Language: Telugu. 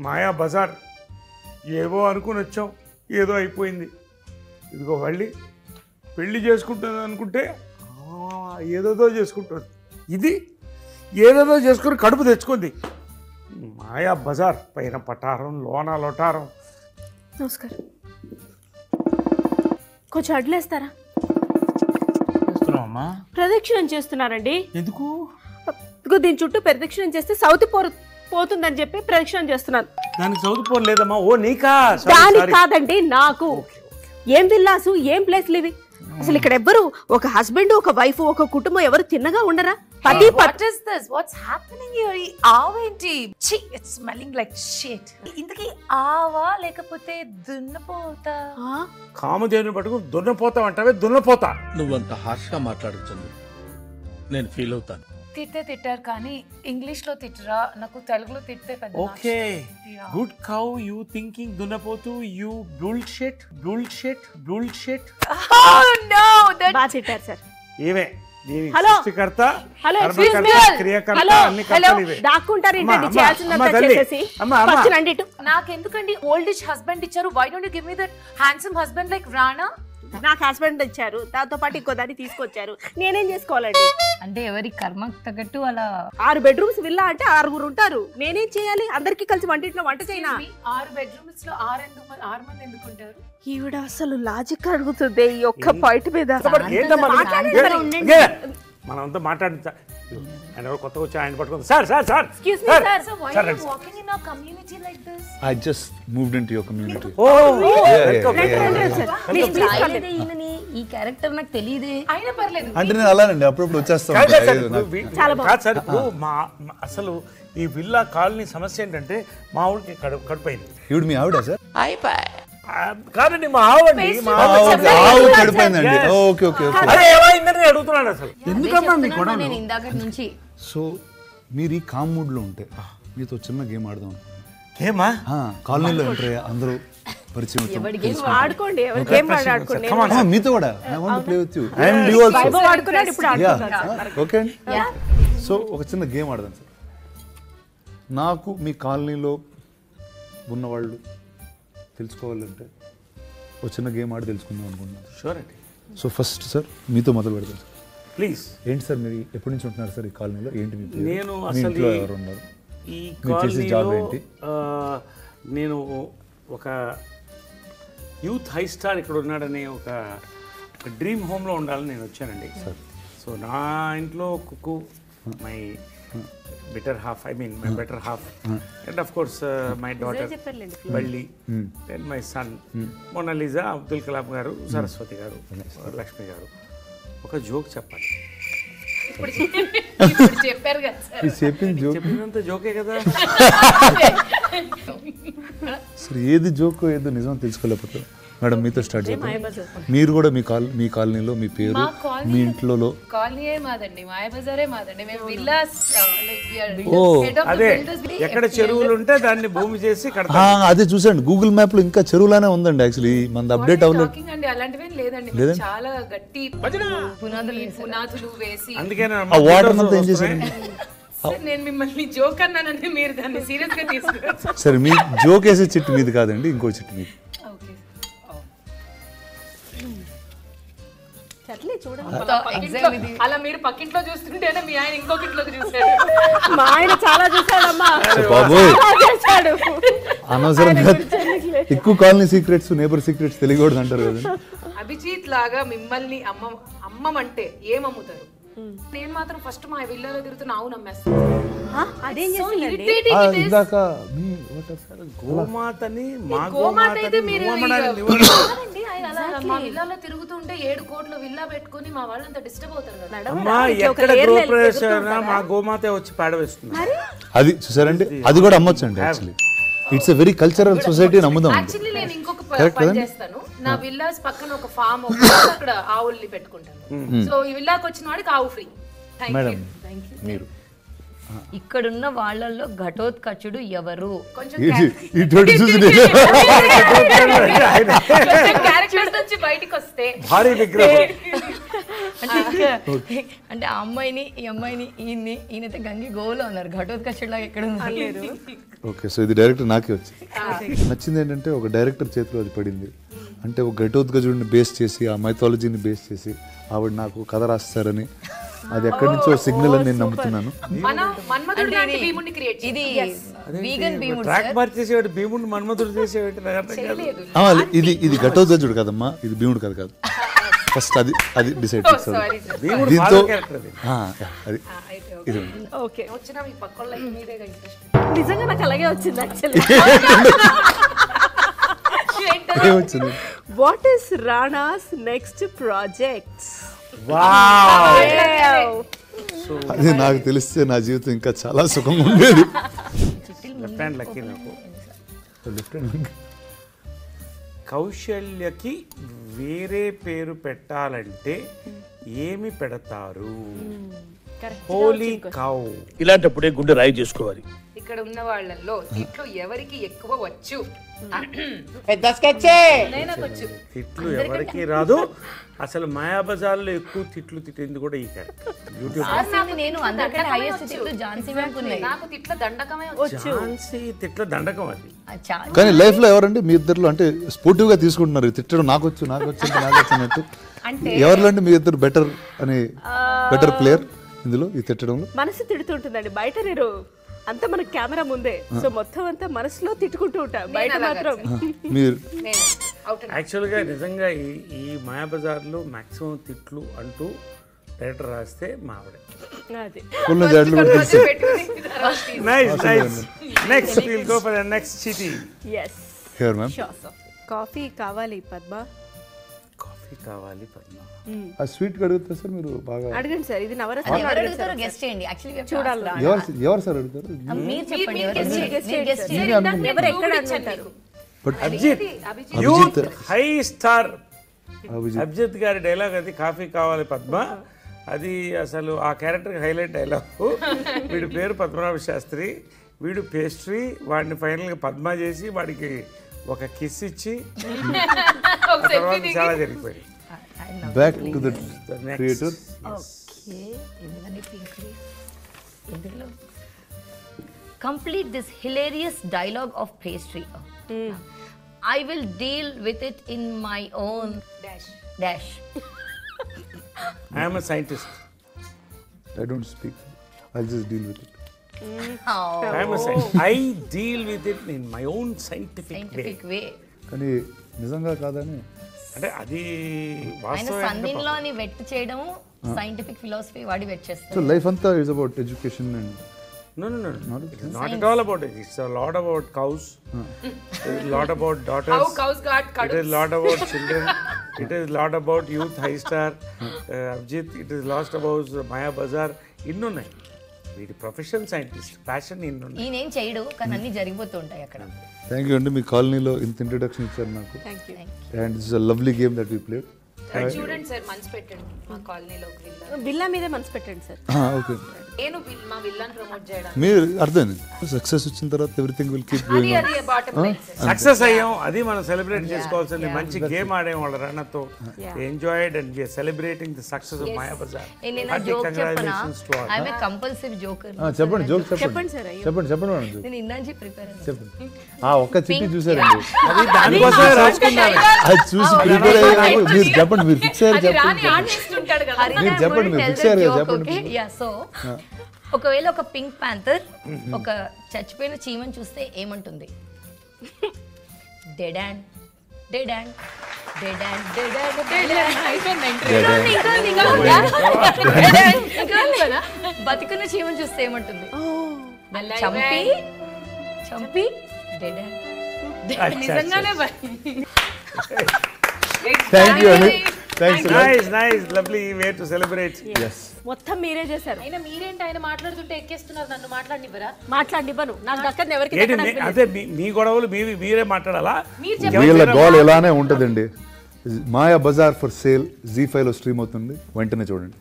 మాయా బజార్. ఏవో అనుకుని వచ్చాం. ఏదో అయిపోయింది. ఇదిగో మళ్ళీ పెళ్ళి చేసుకుంటుంది అనుకుంటే ఆ, ఏదేదో చేసుకుంటుంది. ఇది ఏదేదో చేసుకుని కడుపు తెచ్చుకుంది. మాయా బజార్ పైన పటారం లోన లొటారం. నమస్కారం. కొంచెం అడ్లేస్తారా? ప్రదక్షిణం చేస్తున్నారండి. ఎందుకు? ఇదిగో దీని చుట్టూ ప్రదక్షిణం చేస్తే సౌతి పోరు పోతుందని చెప్పి ప్రదక్షిణం చేస్తున్నాను. దానికి చదువుకోలేదమ్మా లేదమ్మా. ఓ నీకా దానికి. కాదండి నాకు. ఏం విల్లాసు ఏం ప్లేస్లు ఇవి? అసలు ఇక్కడ ఎవ్వరు? ఒక హస్బెండ్ ఒక వైఫ్ ఒక కుటుంబం ఎవరు తిన్నగా ఉండరా? పతి what is this what's happening here ఈ ఆవేంటి ఛీ ఇట్స్ స్మెల్లింగ్ లైక్ షిట్ ఇంతకీ ఆవా లేకపోతే దున్నపోతా? కామదేవుని పట్టుకుని దున్నపోతా అంటావే దున్నపోతా. నువ్వంత హార్ష్గా మాట్లాడుతుంది నేను ఫీల్ అవుతాను. తిట్టే తిట్టారు కానీ ఇంగ్లీష్లో తిట్టరా? నాకు తెలుగులో తిట్టే పెద్ద okay. Good cow you thinking దున్నపోతూ you bull shit bull shit bull shit Oh no, that బాగా తిట్టారు సార్. ఏమే? హలో. సృష్టికర్త. క్రియకర్త అన్ని హలో కర్తలు ఇవే. చేయాల్సిందంతా అమ్మా, తల్లి. చేసేసి అమ్మా, అమ్మా. ఫస్ట్ రండి ఇటు. నాకెందుకండి? ఓల్డ్ ఏజ్ హస్బెండ్ ఇచ్చారు. Why don't you give me that handsome husband like Rana నాకు హస్బెండ్ ఇచ్చారు. దాంతో పాటు ఇంకో దాన్ని తీసుకొచ్చారు. నేనేం చేసుకోవాలండి? అంటే ఎవరి కర్మకు తగ్గట్టు అలా ఆరు బెడ్రూమ్స్ విల్లా అంటే ఆరుగురు ఉంటారు. నేనేం చేయాలి? అందరికి కలిసి వంటింట్లో వంట చేయనా? ఆరు బెడ్రూమ్స్లో ఆరు ఎందుకు మంది- ఆరు మంది ఎందుకు ఉంటారు? ఈవిడ అసలు లాజిక్ అడుగుతుంది ఈ ఒక్క పాయింట్ మీద. మరి? మనమంతా మాట్లాడించా ఆయన ఎవరో కొత్తగా వచ్చి ఆయన పట్టుకుంది sir sir sir Excuse me, sir, sir. So why sir are you sir. walking in our community like this? I just moved into your community. ఓ సార్. రాయలేదే in. ఈయనని ఈ క్యారెక్టర్ నాకు తెలియదే అయినా పర్లేదు అంటే నేను అలానండి అప్పుడప్పుడు వచ్చేస్తా కాదు. సార్, ఇప్పుడు వీ- చాలా. కాదు సార్ ఇప్పుడు మా మా- అసలు ఈ విల్లా కాలనీ సమస్య ఏంటంటే మా ఊరికి కడుపు కడుపైంది ఈవిడ మీ ఆవిడ సార్ ఆ, కాదండి మా ఆవండి మా ఆవు కడిపోయిందండి Yes. ఓకే ఓకే ఓకే అరే ఏమైందని అడుగుతున్నాడు అసలు. ఎందుకమ్మా మీ చెప్తున్నాను ఇందాక నుంచి. సో మీరు ఈ కామ్ మూడ్లో ఉంటే మీతో చిన్న గేమ్ ఆడదాం. ఏమా ఆ, కాలనీలో ఎంటర్ అయ్యా అందరూ పరిచయం అవుతాం, తెలుసుకుంటాం. ఆడుకోండి ఎవరు గేమ్ ఆడి ఆడుకోండి. Come on, ఆ, మీతో కూడా. I want play with you and you also Vaibhav ఆడుకున్నాడు ఇప్పుడు యా ఆడుకుంటారు ఓకే అండి సో ఒక చిన్న గేమ్ ఆడదాం సార్. నాకు మీ కాలనీలో ఉన్నవాళ్ళు తెలుసుకోవాలంటే ఒక చిన్న గేమ్ ఆడి తెలుసుకుందాం అనుకుంటున్నాను. షూర్ అండి సో ఫస్ట్ సార్ మీతో మొదలు పెడతాం సార్ ప్లీజ్ ఏంటి సార్ మీరు ఎప్పటి నుంచి ఉంటున్నారు సార్ ఈ కాలనీలో? ఏంటి మీ? నేను అసలు ఎవరు ఉన్నారు? ఈ కాలనీలో నేను ఒక యూత్ హై స్టార్ ఇక్కడ ఉన్నాడనే ఒక ఒక డ్రీమ్ హోమ్లో ఉండాలని నేను వచ్చానండి. సో నా ఇంట్లో కుక్కు my better half I mean my better half and of course my daughter. బళ్ళి and my son Mona Lisa Abdul Kalam garu Saraswati garu Lakshmi గారు. ఒక జోక్ చెప్పాలి. చెప్పినంత జోకే కదా? సార్ ఏది జోక్ ఏదో నిజం తెలుసుకోలేకపోతే మేడం మీతో స్టార్ట్ చేద్దాం. మీరు కూడా మీ కాల్ మీ కాలనీలో మీ పేరు మా ఇంట్లో కాలనీయే మాదండి మాయ బజారే మాదండి? మేము విల్లాస్ లైక్ ఓ, అదే ఎక్కడ చెరువులు ఉంటే దాన్ని భూమి చేసి అదే చూసండి గూగుల్ మ్యాప్లో ఇంకా చెరువులానే ఉందండి యాక్చువల్లీ మన అప్డేట్ అవ్వలేదు అండి అలాంటివేం లేదండి? చాలా గట్టి పునాదులు పునాదులు వేసి. అందుకే ఆ వాటర్ అంతా ఏం చేశారు? సార్ నేను మిమ్మల్ని జోక్ అన్నానంటే మీరు దాన్ని సీరియస్గా తీసుకున్నారు సరే మీ జోక్ వేసే చిట్టు మీది కాదండి ఇంకో చిట్టు మీది. చూడండి. అలా మీరు పక్కింట్లో చూస్తుంటేనే మీ ఆయన ఇంకొకటిలోకి చూసాడు మా ఆయన చాలా చూసాడమ్మా బాబోయ్ చాలా చేశాడు. అనవసరంగా ఎక్కువ కాలనీ సీక్రెట్స్ నేబర్ సీక్రెట్స్ తెలియకూడదు అంటారు కదండి. అభిజిత్ లాగా మిమ్మల్ని అమ్మ అమ్మమంటే ఏం అమ్ముతారు నేను మాత్రం ఫస్ట్ మా విల్లాలో తిరుగుతున్న ఆవు నమ్మేస్తాను అదేం. ఇందాక గోమాతని మా గోమాత అయితే మీరు మా విల్లాలో తిరుగుతుంటే ఏడు కోట్ల విల్లా పెట్టుకొని మా వాళ్ళంతా డిస్టర్బ్ అవుతారు మా గోమాతే వచ్చి పాడవేస్తుంది. అది చూసారండి? అది కూడా అమ్మొచ్చండి actually it's a very cultural society నమ్ముదాం actually నేను ఇంకొక పని? చేస్తాను. నా విల్లాస్ పక్కన ఒక ఫామ్ అక్కడ ఆవుల్ని పెట్టుకుంటాను. సో ఈ విల్లాకి వచ్చిన వాడికి ఆవు ఫ్రీ. థ్యాంక్ మేడం యూ మీరు. ఇక్కడున్న వాళ్ళల్లో ఘటోత్కచుడు ఎవరు? కొంచెం క్యారెక్టర్స్ నుంచి బయటికి వస్తే. భారీ విగ్రహం. అంటే అంటే ఆ అమ్మాయిని ఈ అమ్మాయిని ఈయన్ని ఈయనైతే గంగి గోవులో ఉన్నారు. ఘటోత్కచుడు లాగా ఎక్కడ ఉన్నారు? ఓకే సో ఇది డైరెక్టర్ నాకే వచ్చింది. నచ్చింది ఏంటంటే ఒక డైరెక్టర్ చేతిలో అది పడింది. అంటే ఒక ఘటోద్గజుడిని బేస్ చేసి ఆ మైథాలజీని బేస్ చేసి ఆవిడ నాకు కథ రాస్తారని. అది ఎక్కడి నుంచో సిగ్నల్ అని నేను నమ్ముతున్నాను. ఇది ఇది ఇది ఘటోద్గజుడు కదమ్మా ఇది భీముడు కథ కాదు. ఫస్ట్ అది అది డిసైడ్ చేస్తాడు. భీముడు దీంతో అది. ఇది. నిజంగా నాకు అలాగే వచ్చింది ఏమొచ్చింది? What is Rana's next projects. అది నాకు తెలిస్తే నా జీవితం ఇంకా చాలా సుఖంగా ఉండేది. లెఫ్ట్ హ్యాండ్ లక్కీ నాకు. కౌశల్యకి వేరే పేరు పెట్టాలంటే ఏమి పెడతారు? హోలీ కౌ ఇలాంటప్పుడే గుండె రాయి చేసుకోవాలి. ఇక్కడ ఉన్న వాళ్ళల్లో తిట్లు ఎవరికి ఎక్కువ వచ్చు? వచ్చు తిట్లు ఎవరికి రాదు. అసలు మాయాబజార్లో ఎక్కువ తిట్లు తిట్టింది కూడా ఈ నేను నాకు తిట్ల దండకమే వచ్చు. ఝాన్సీ తిట్ల దండకం అది. కానీ లైఫ్లో ఎవరంటే మీ ఇద్దరు అంటే స్పోర్టివ్గా తీసుకుంటున్నారు. ఇది తిట్టడం నాకు వచ్చు నాకు వచ్చింది నాకు వచ్చినట్టు ఎవరిలో అంటే మీ ఇద్దరు బెటర్ అని బెటర్ ప్లేయర్ ఇందులో ఈ తిట్టడంలో? మనసు తిడుతుంటుందండి. బయట నేను అంతా మన కెమెరా ముందే. సో మొత్తం అంతా మనసులో తిట్టుకుంటూ ఉంటా. బయట మాత్రం. మీరు? నేను అవుట్ యాక్చువల్గా నిజంగా ఈ ఈ మాయాబజార్లో మాక్సిమం తిట్లు అంటూ డైరెక్టర్ రాస్తే మా ఆవిడ అది ఫుల్ జాడ్లు కూడా తెలుసు. Nice nice next will go for the next city yes here ma'am coffee కావాలి పద్మ. కాఫీ కావాలి పద్మ. ఆ స్వీట్ అడుగుతారు సార్ మీరు బాగా? అడగండి సార్ ఇది అడుగుతారో గెస్ట్ చేయండి. యాక్చువల్లీ చూడాలి ఎవరు ఎవరు సార్ అడుగుతారు? మీరు చెప్పండి ఎవరు ఎక్కడ but Abhijit. Abhijit youth high star Abhijit. Abhijit గారి డైలాగ్ అది కాఫీ కావాలి పద్మ. అది అసలు ఆ క్యారెక్టర్ హైలైట్ డైలాగ్ వీడి పేరు పద్మనాభ శాస్త్రి. వీడు పేస్ట్రీ వాడిని ఫైనల్గా పద్మ చేసి వాడికి ఒక కిస్ ఇచ్చి ఆ తర్వాత చాలా జరిగిపోయింది back to the creator okay ఎందుకంటే పింక్ ఎందులో complete this hilarious dialogue of pastry I will deal with it in my own dash dash I'm a scientist I don't speak I just deal with it I'm I'm deal with it in my own scientific way కానీ నిజంగా కాదని అంటే అది సందీలోని వెట్ చేయడం సైంటిఫిక్ ఫిలాసఫీ వాడి వెట్ చేస్తారు లైఫ్ అంతా is education and no lot about cows lot lot about children it lot about youth high star Abhijit it is last about Maya Bazaar ఇన్నున్నాయి వీడి ప్రొఫెషనల్ సైంటిస్ట్ ప్యాషన్ ఈయన ఏం చేయడు కానీ అన్ని జరిగిపోతుంటాయి అక్కడ. థ్యాంక్ యూ అండి. మీ కాలనీలో ఇంత ఇంట్రడక్షన్ ఇచ్చారు నాకు. Thank you and this a lovely game that we played చూడండి సార్ మనసు పెట్టండి. మా కాలనీలో ఒక విల్లా. బిల్లా మీదే మనసు పెట్టండి సార్. ఓకే. నేను విల్- మా విల్లాని ప్రమోట్ చేయడానికి. మీరు అర్థమైంది. సక్సెస్ వచ్చిన తర్వాత ఎవ్రీథింగ్ విల్ కీప్ అది అది బాటమ్ లైన్ సార్. సక్సెస్ అయ్యాం అది మనం సెలబ్రేట్ చేసుకోవాల్సింది. మంచి గేమ్ ఆడాం వాళ్ళ రన్నతో enjoyed and we are celebrating the success of Maya Bazaar నేను జోక్ చెప్పనా? ఐఎమ్ కంపల్సివ్ జోకర్ చెప్పండి జోక్ చెప్పండి. చెప్పండి. అయ్యో. చెప్పండి చెప్పండి మేడం జోక్ నేను ఇందాంచి ప్రిపేర్ చెప్పండి. ఆ ఒక్క చిట్టి చూసారండి. అది దానికోసమే రాసుకున్నారు అది చూసి ప్రిపేర్ అయ్యారు. మీరు చెప్పండి. మీరు ఫిక్స్ అయ్యారు చెప్పండి. రాని ఆడిస్తుంటాడు కదా. మీరు చెప్పండి, మీరు fix అయ్యారు చెప్పండి. యా సో ఒకవేళ ఒక పింక్ ప్యాంథర్ ఒక చచ్చిపోయిన చీమని చూస్తే ఏమంటుంది? డెడాన్ డెడాన్ డెడాన్ బతికున్న చీమని చూస్తే ఏమంటుంది? చంపి చంపి డెడాన్ నిజంగానే థ్యాంక్ యూ అండి thanks nice nice lovely way to celebrate yes మొత్తం మీరే చేశారు. అయినా మీరేంటి ఆయన మాట్లాడుతుంటే ఎక్కేస్తున్నారు నన్ను మాట్లాడినివ్వరా? మాట్లాడివ్వను నాకు దక్కదు ఎవరికి అదే మీ- గొడవలు మీవి మీరే మాట్లాడాలా? వీళ్ళ గోల్ ఎలానే ఉంటుందండి. Maya Bazaar for sale Zee ఫైవ్లో స్ట్రీమ్ అవుతుంది. వెంటనే చూడండి.